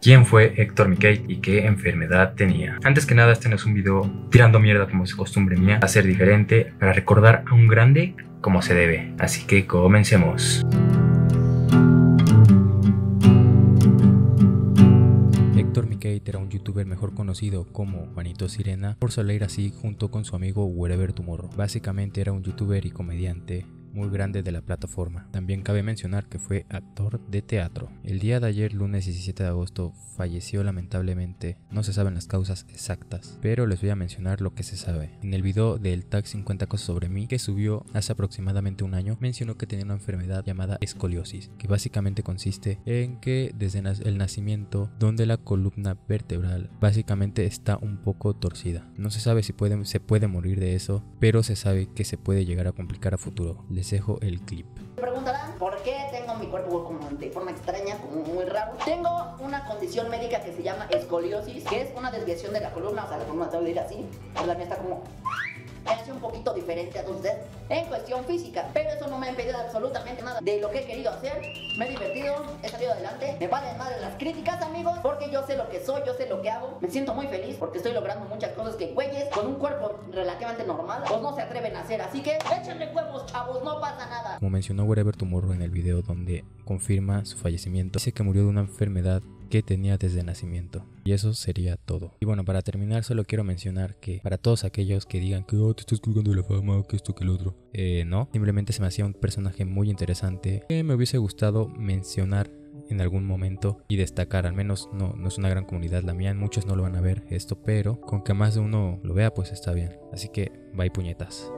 quién fue Héctor Miquel y qué enfermedad tenía. Antes que nada, este no es un video tirando mierda como es costumbre mía, a ser diferente para recordar a un grande como se debe. Así que comencemos. Era un youtuber mejor conocido como Juanito Sirena por salir así junto con su amigo Wherever Tomorrow. Básicamente era un youtuber y comediante muy grande de la plataforma. También cabe mencionar que fue actor de teatro. El día de ayer, lunes 17 de agosto, falleció lamentablemente. No se saben las causas exactas, pero les voy a mencionar lo que se sabe. En el video del tag 50 cosas sobre mí que subió hace aproximadamente un año, mencionó que tenía una enfermedad llamada escoliosis, que básicamente consiste en que desde el nacimiento, donde la columna vertebral básicamente está un poco torcida. No se sabe si se puede morir de eso, pero se sabe que se puede llegar a complicar a futuro les dejo el clip. Me preguntarán por qué tengo mi cuerpo como de forma extraña, como muy raro. Tengo una condición médica que se llama escoliosis, que es una desviación de la columna, o sea, la columna te voy a ir así, la mía está como hace un poquito diferente a usted en cuestión física. Pero eso no me ha impedido absolutamente nada de lo que he querido hacer. Me he divertido, he salido adelante. Me valen madre las críticas, amigos, porque yo sé lo que soy, yo sé lo que hago. Me siento muy feliz porque estoy logrando muchas cosas que güeyes con un cuerpo relativamente normal pues no se atreven a hacer. Así que échenle huevos, chavos, no pasa nada. Como mencionó Wherever Tomorrow en el video donde confirma su fallecimiento, dice que murió de una enfermedad que tenía desde nacimiento. Y eso sería todo. Y bueno, para terminar solo quiero mencionar que para todos aquellos que digan que oh, te estás colgando de la fama, que esto, que el otro, eh, no, simplemente se me hacía un personaje muy interesante que me hubiese gustado mencionar en algún momento y destacar, al menos no, no es una gran comunidad la mía, muchos no lo van a ver esto, pero con que más de uno lo vea pues está bien. Así que bye puñetas.